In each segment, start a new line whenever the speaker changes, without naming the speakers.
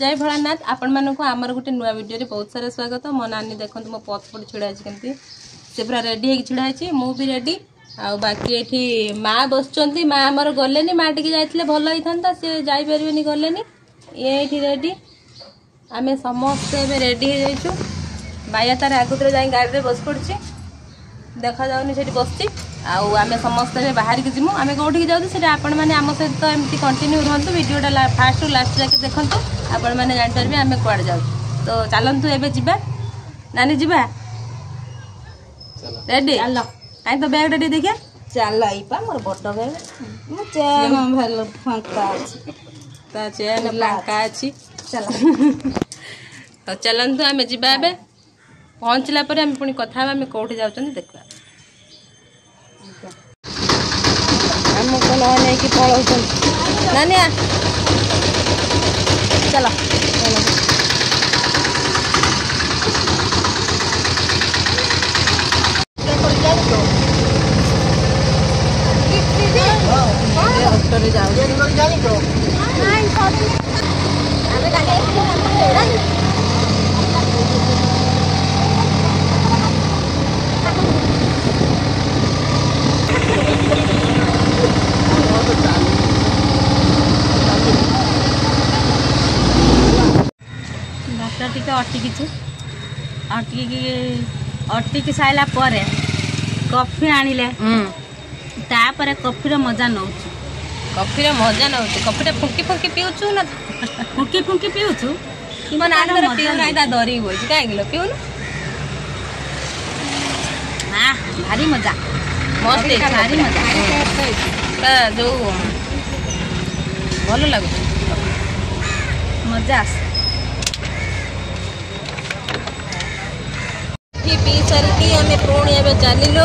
জয় ভোলানাথ ଆପଣମାନଙ୍କୁ ଆମର ଗୋଟେ ନୂଆ ଭିଡ଼ିଓରେ ବହୁତ ସାରା ସ୍ୱାଗତ ମୋ ନାନୀ ଦେଖନ୍ତୁ ମୋ ପଛପଟେ ଛିଡ଼ା ହେଇଛି କେମିତି ସେ ପୁରା ରେଡ଼ି ହେଇକି ଛିଡ଼ା ହେଇଛି ମୁଁ ବି ରେଡ଼ି ଆଉ ବାକି ଏଠି ମା ବସୁଛନ୍ତି ମା ଆମର ଗଲେନି ମା ଟିକେ ଯାଇଥିଲେ ଭଲ ହେଇଥାନ୍ତା ସେ ଯାଇପାରିବେନି ଗଲେନି ଇଏ ଏଇଠି ରେଡ଼ି ଆମେ ସମସ୍ତେ ଏବେ ରେଡ଼ି ହେଇଯାଇଛୁ ବାୟା ତାର ଆଗତୁରା ଯାଇ ଗାଡ଼ିରେ ବସି ପଡ଼ୁଛି ଦେଖାଯାଉନି ସେଠି ବସିଛି ଆଉ ଆମେ ସମସ୍ତେ ଏବେ ବାହାରିକି ଯିମୁ ଆମେ କେଉଁଠିକି ଯାଉଛୁ ସେଇଟା ଆପଣମାନେ ଆମ ସହିତ ଏମିତି କଣ୍ଟିନ୍ୟୁ ରୁହନ୍ତୁ ଭିଡ଼ିଓଟା ଫାଷ୍ଟରୁ ଲାଷ୍ଟ ଯାକେ ଦେଖନ୍ତୁ ଆପଣମାନେ ଜାଣିପାରିବେ ଆମେ କୁଆଡ଼େ ଯାଉଛୁ ତ ଚାଲନ୍ତୁ ଏବେ ଯିବା ନାନୀ ଯିବା ରେଡ଼ି କାଇଁ ତ ବ୍ୟାଗ୍ଟା ଟିକେ ଦେଖିବା
ଚାଲ ଏଇପା ମୋର ବଡ଼ ବ୍ୟାଗ୍ ମୋ ଭଲ ଫାଙ୍କା ଅଛି
ତା ଚେନ୍ ଫାଙ୍କା ଅଛି
ଚାଲ
ତ ଚାଲନ୍ତୁ ଆମେ ଯିବା ଏବେ ପହଞ୍ଚିଲା ପରେ ଆମେ ପୁଣି କଥା ହେବା ଆମେ କେଉଁଠି ଯାଉଛନ୍ତି ଦେଖିବା आम को नौने की पड़ो नानिया चलो
ତ ଟିକେ ଅଟିକିଛି ଅଟିକିକି ଅଟିକି ସାରିଲା ପରେ କଫି ଆଣିଲେ ତାପରେ କଫିର ମଜା ନେଉଛୁ
କଫିର ମଜା ନେଉଛୁ କଫିଟା ଫୁଙ୍କି ଫୁଙ୍କି ପିଉଛୁ ନା
ଫୁଙ୍କି ଫୁଙ୍କି ପିଉଛୁ
ଦରିକି ବଇଛୁ କାହିଁକି ଲୋ ପିଉନୁ
ଭାରି ମଜା
ମସ୍ତ
ଭାରି ମଜା
ଯୋଉ ଭଲ ଲାଗୁଛି
ମଜା ଆସେ
की बीस हल्की हमें प्रोण है चाली
लो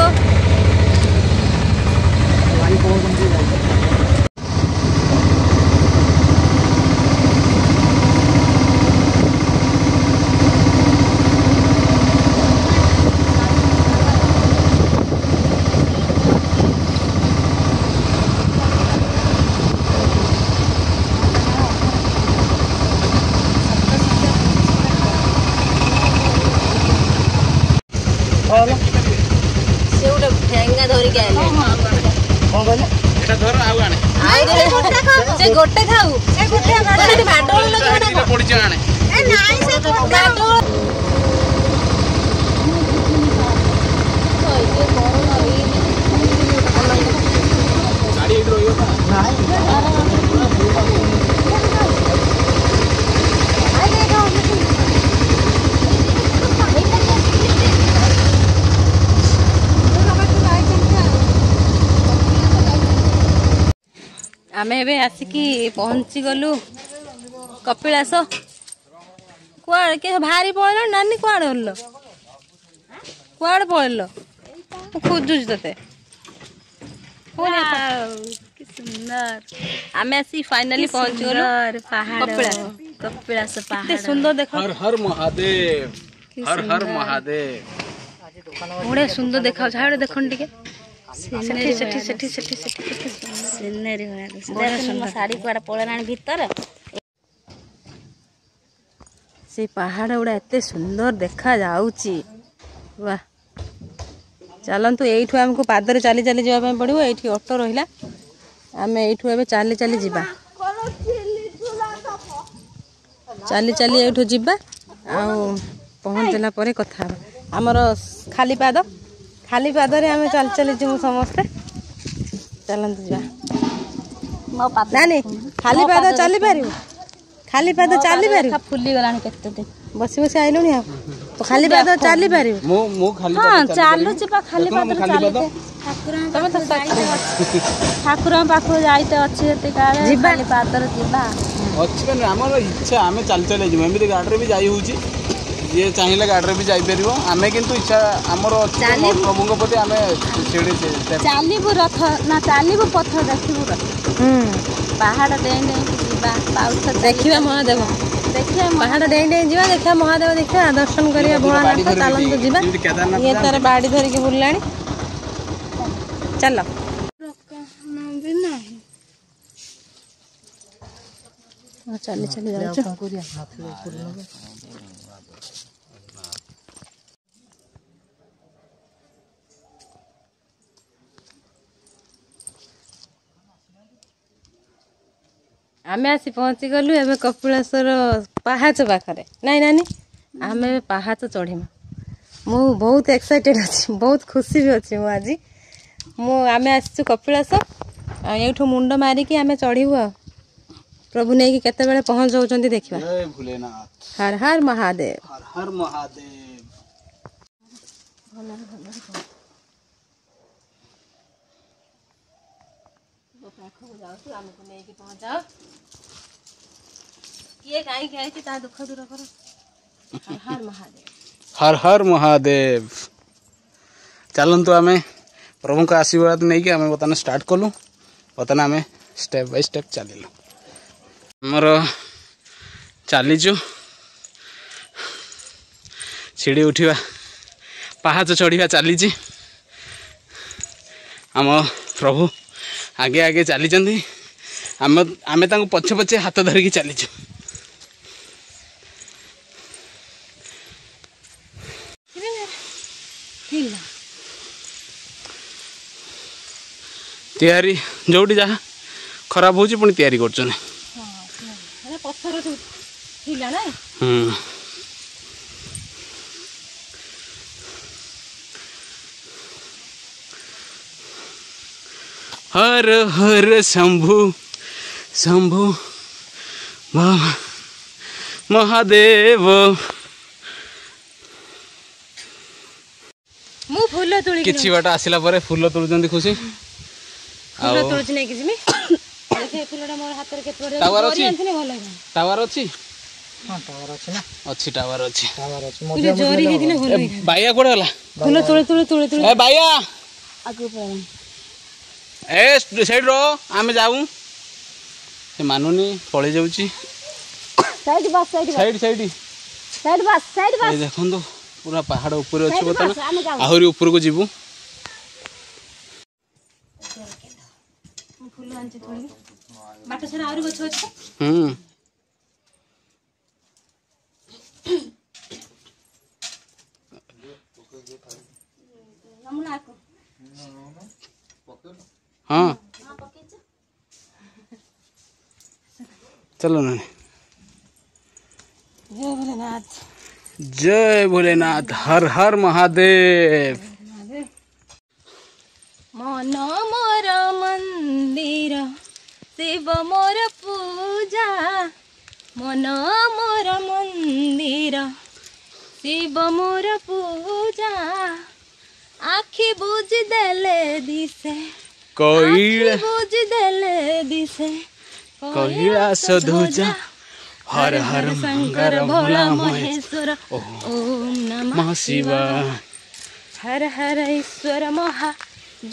ଧର ଆଉ ଆଣେ
ସେ ଗୋଟେ ଖାଉ ସେ ଗୋଟେ ମାଡ଼ଗୋଳ ଲଗେଇବ
ପଡ଼ିଛି ଆଣେ ନାଇଁ ସେ
ମାଡ଼ଗୋଳ
ଗାଡ଼ି ଏଇଠି ରହିବ ନାଇଁ
ଆମେ ଏବେ ଆସିକି ପହଞ୍ଚିଗଲୁ କପିଳାସ କୁଆଡ଼େ କିଏ ବାହାରି ପଳେଇଲ ନାନୀ କୁଆଡ଼େ ଓଲିଲ କୁଆଡ଼େ ପଳେଇଲ ମୁଁ ଖୋଜୁଛି ତତେ ଆମେ ଆସି ଫାଇନାଲି ପହଞ୍ଚିଗଲୁ କପିଳାସ
କପିଳାସ
କେତେ ସୁନ୍ଦର ଦେଖ ବଢ଼ିଆ ସୁନ୍ଦର ଦେଖାଯାଉଛି ହାଡ଼େ ଦେଖନ୍ତୁ ଟିକେ ସେଠି ସେଠି ସେଠି ସେଠି ସେଠି କେତେ ସୁନ୍ଦର
ଶାଢ଼ୀ କୁଆଡ଼େ ପଳେଇଲାଣି ଭିତରେ
ସେ ପାହାଡ଼ ଗୁଡ଼ା ଏତେ ସୁନ୍ଦର ଦେଖାଯାଉଛି ବା ଚାଲନ୍ତୁ ଏଇଠୁ ଆମକୁ ପାଦରେ ଚାଲି ଚାଲି ଯିବା ପାଇଁ ପଡ଼ିବ ଏଇଠି ଅଟୋ ରହିଲା ଆମେ ଏଇଠୁ ଏବେ ଚାଲି ଚାଲି ଯିବା ଚାଲି ଚାଲି ଏଇଠୁ ଯିବା ଆଉ ପହଞ୍ଚିଲା ପରେ କଥା ହେବା ଆମର ଖାଲି ପାଦ ଖାଲି ପାଦରେ ଆମେ ଚାଲି ଚାଲି ଯିବୁ ସମସ୍ତେ ଚାଲନ୍ତୁ ଯିବା ନାନୀ ଖାଲି ପାଦ ଚାଲିପାରିବୁ ଖାଲି ପାଦ ଚାଲିପାରିବୁ
ଫୁଲିଗଲାଣି କେତେ ଦିନ
ବସି ବସି ଆଇଲୁଣି ଆଉ ଖାଲି ପାଦ ଚାଲିପାରିବ
ହଁ ଚାଲୁଛି ପା ଖାଲି
ପାଦ
ଚାଲିତେ ଠାକୁରଙ୍କ ପାଖକୁ ଯାଇତେ ଅଛି ଏତେ କାଳେ ପାଦରେ ଯିବା
ଅଛି ଆମର ଇଚ୍ଛା ଆମେ ଚାଲି ଚାଲି ଯିବୁ ଏମିତି ଗାଡ଼ିରେ ବି ଯାଇ ହେଉଛି ये चाहिए गाड़ी में भी
जापर आम कितु इच्छा आम प्रभु प्रति आम चलू रथ ना चलू
पथ देख
पहाड़
डेई डेई देखा महादेव पहाड़ डेई डेई जा देखा महादेव देखा दर्शन
करा भोलानाथ
चलते ये तार बाड़ी धरिकी बुला
चल चली चली
ଆମେ ଆସି ପହଞ୍ଚିଗଲୁ ଏବେ କପିଳାସର ପାହାଚ ପାଖରେ ନାଇଁ ନାନୀ ଆମେ ଏବେ ପାହାଚ ଚଢ଼ିମୁ ମୁଁ ବହୁତ ଏକ୍ସାଇଟେଡ଼ ଅଛି ବହୁତ ଖୁସି ବି ଅଛି ମୁଁ ଆଜି ମୁଁ ଆମେ ଆସିଛୁ କପିଳାସ ଏଇଠୁ ମୁଣ୍ଡ ମାରିକି ଆମେ ଚଢ଼ିବୁ ଆଉ प्रभु नहीं केतबेले पहुंच जाउछंती देखा हर हर महादेव हर हर महादेव हर हर महादेव
हर हर महादेव ଚାଲନ୍ତୁ ଆମେ ପ୍ରଭୁଙ୍କ ଆଶୀର୍ବାଦ ନେଇକି ଆମେ ବର୍ତ୍ତମାନ ଷ୍ଟାର୍ଟ କଲୁ ବର୍ତ୍ତମାନ ଆମେ स्टेप ବାଇ ଆମର ଚାଲିଛୁ ଛିଡ଼ି ଉଠିବା ପାହାଚ ଚଢ଼ିବା ଚାଲିଛି ଆମ ପ୍ରଭୁ ଆଗେ ଆଗେ ଚାଲିଛନ୍ତି ଆମେ ଆମେ ତାଙ୍କୁ ପଛେ ପଛେ ହାତ ଧରିକି ଚାଲିଛୁ ତିଆରି ଯେଉଁଠି ଯାହା ଖରାପ ହେଉଛି ପୁଣି ତିଆରି କରୁଛନ୍ତି
ঢিলা
না হুম হর হর শম্ভু শম্ভু মহাদেব
ମୁଁ ଫୁଲ ତୋଳି
କିଛି ବାଟ ଆସିଲା ପରେ ଫୁଲ ତୋଳୁଛନ୍ତି ଖୁସି
ଫୁଲ ତୋଳୁଛି ନେଇକି ଯିବି ଫୁଲଟା ମୋର ହାତରେ କେତେ
ଟାୱାର ଅଛି ଟାୱାର ଅଛି ଅଛି ଟାୱାର ଅଛି ବାଇଆ କୁଆଡ଼େ ଗଲା ଏ ବାଇଆ ଏ ସେଇଠି ରହ ଆମେ ଯାଉ ସେ ମାନୁନି ପଳେଇ ଯାଉଛି
ସାଇଡ୍ ସାଇଡ୍
ଦେଖନ୍ତୁ ପୁରା ପାହାଡ଼ ଉପରେ ଅଛି ବର୍ତ୍ତମାନ ଆହୁରି ଉପରକୁ ଯିବୁ ହୁଁ चलो
नानी
जय भोलेनाथ हर हर महादेव
मन मोर मंदिर शिव मोर पूजा मन मोर मंदिर शिव मोर पूजा आखि बुझ देले दिसे
कोई बुझ देले दिसे कहिया
सधुजा
हर
हर
शंकर
भोला महेश्वर ओम
नमः शिवाय
हर हर ईश्वर महा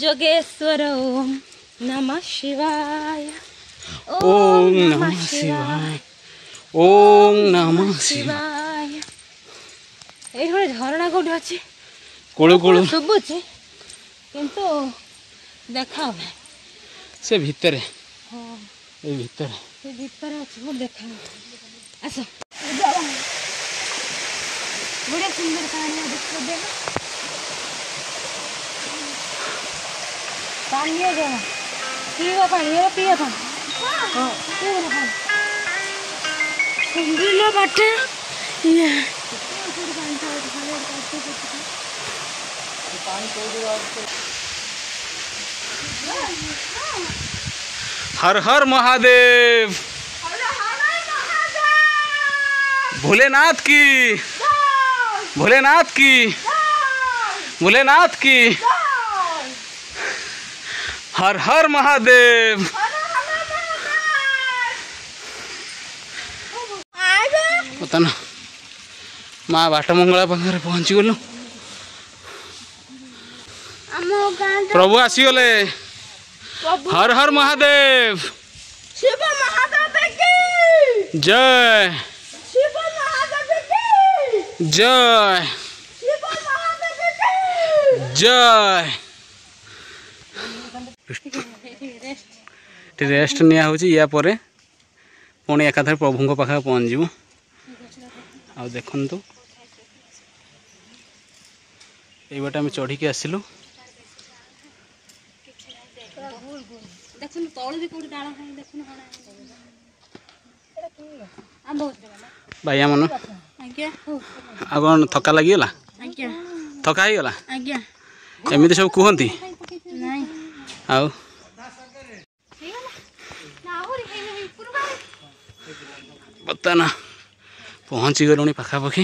जोगेश्वर ओम नमः शिवाय
ओम नमः शिवाय ओम नमः शिवाय
এইভাবে ঝরণা কোটি আছে কোলো কোলো
শুভুছে কিন্তু
দেখা হবে সে
ভিতরে হ্যাঁ
এই
ভিতরে এই
ভিতরে আছে বল দেখা আচ্ছা বড় সুন্দর কাহিনী पानी है जाना पिएगा पानी है अच्छा, अच्छा। पिएगा पानी हाँ पिएगा पानी सुंदर लो बटे ये पानी
हर हर महादेव भोलेनाथ की भोलेनाथ की भोलेनाथ की हर हर महादेव पता ना
माँ बाट मंगला
पाखे
पहुँची गलु प्रभु
आसीगले
হর হর মহাদেব
জয় জয় জয় রেস্ট নিয়া হচ্ছে ইয়া পরে পুঁ একাধারে প্রভুঙ্ পাখে পৌঁছবু আখন্তু এইবারটা আমি চড়িকি আসলু
ଦେଖୁନ ତଳୁ ବି କୋଉଠି ଡାଳ ନାହିଁ ଦେଖୁନ କ'ଣ
ଭାଇଆ ମନ ଆଉ କ'ଣ ଥକା ଲାଗିଗଲା ଥକା ହେଇଗଲା ଏମିତି ସବୁ କୁହନ୍ତି ଆଉ ବର୍ତ୍ତମାନ ପହଞ୍ଚି ଗଲୁଣି ପାଖାପାଖି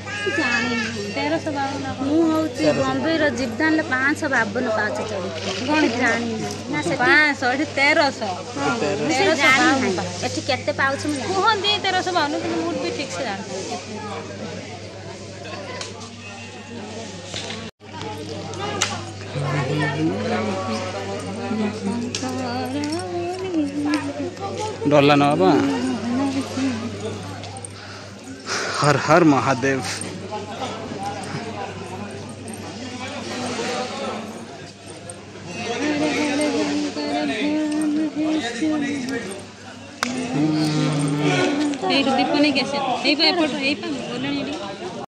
ଜାଣିନି
ତେରଶହ ବାଉନ
ମୁଁ ହେଉଛି ବମ୍ବେର ଜୀବଦାନ ପାଞ୍ଚଶହ ବାବନ ପାଉଛ ଚଢ଼ିକି ଗଣିତ ଜାଣିନି ନା
ପାଞ୍ଚଶହ ଏଠି ତେରଶହ ତେରଶହ ବାଉନ
ଏଠି କେତେ ପାଉଛି ମୁଁ
କୁହନ୍ତି ତେରଶହ ବାଉନ କିନ୍ତୁ ମୁଁ ବି ଠିକ୍ ସେ ଜାଣିନି
डल्ला नबा हर हर महादेव
এই দীপনে গেছেন এই এই